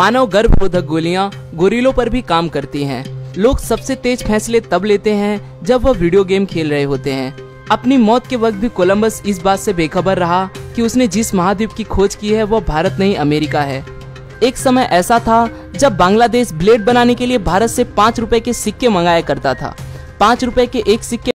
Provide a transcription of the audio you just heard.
मानव गर्भरोधक गोलियाँ गोरिलों पर भी काम करती हैं। लोग सबसे तेज फैसले तब लेते हैं जब वह वीडियो गेम खेल रहे होते हैं। अपनी मौत के वक्त भी कोलंबस इस बात से बेखबर रहा कि उसने जिस महाद्वीप की खोज की है, वह भारत नहीं, अमेरिका है। एक समय ऐसा था जब बांग्लादेश ब्लेड बनाने के लिए भारत से पाँच रुपए के सिक्के मंगाया करता था। पाँच रुपए के एक सिक्के